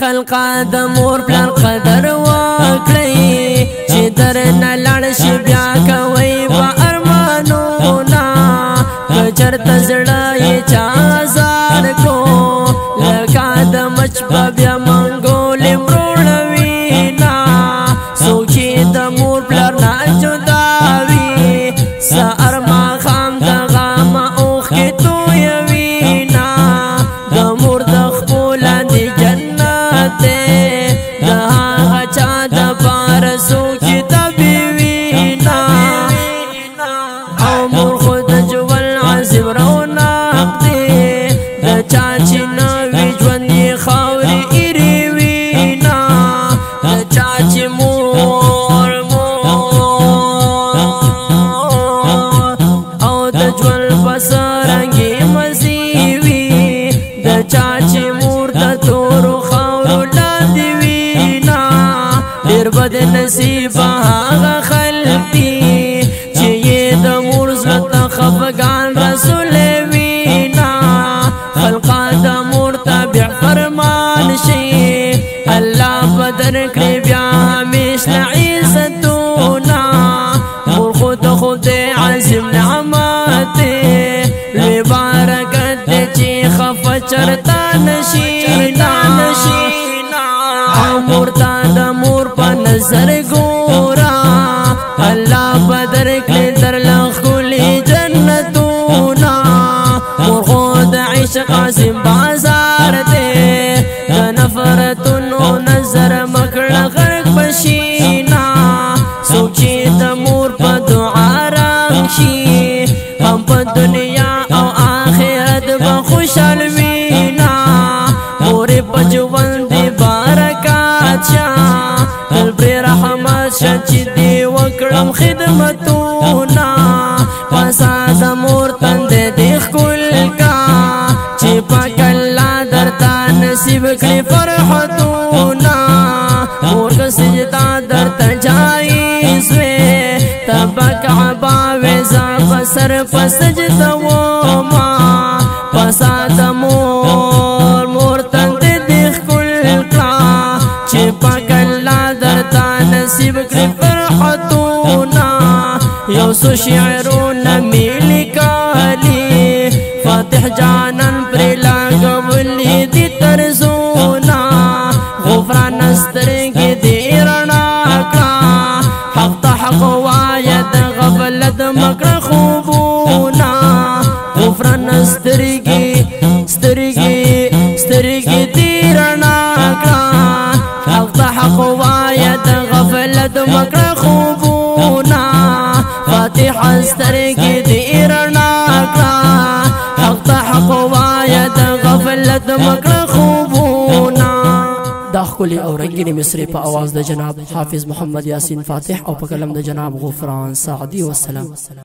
خلق د مور پلان قدر وکړي چې در نه لړ شي بیا کوي و ارمانو نا کجر تزړای چا زار کو لکا د مچ په بیا منګول مړوي نا سوچي د مور پلان وینا تر خبر مرتبع فرمان تبرم اللہ بدن کے بیا میں وہ خود خود عزم ناتے بار گے خپ چڑتا نشیب نام شنا مرتا پا نظر گورا اللہ بدر کے در لخلی جنتونا مرخود عشق عاصم بازار دے کنفرتنو نظر مکڑ غرق پشینا سوچی تمور پا دعا رنگ شی ہم پا دنیا کم خدمتونا فساد مور تند دیخ کل کا چی پاک اللہ در تا نصیب کلی فرحتونا مور کا سجدہ در تا جائی سوے تبک عباوی زعف سر فسجد وما فساد مور مور تند دیخ کل کا چی پاک اللہ در تا نصیب کلی فرحتونا یو سو شعرونه مې لیکلي فاتح جانان پرې لګولي دي طرزونه غفران سترګې دې رڼا کړه حق ته حق وایه د غفلت مکړه خوبونه غفران سترګې سترګې سترګې دې رڼا کړه حق ته حق وایه د غفلت مکړه خوبونه فاتح سترګې دې رڼا کړه حق ته حق وایا د غفلت مکړه خوبونه دا خولي او رنگینی مصری په आवाज د جناب حافظ محمد یاسین فاتح او په کلم د جناب غفران سعدي والسلام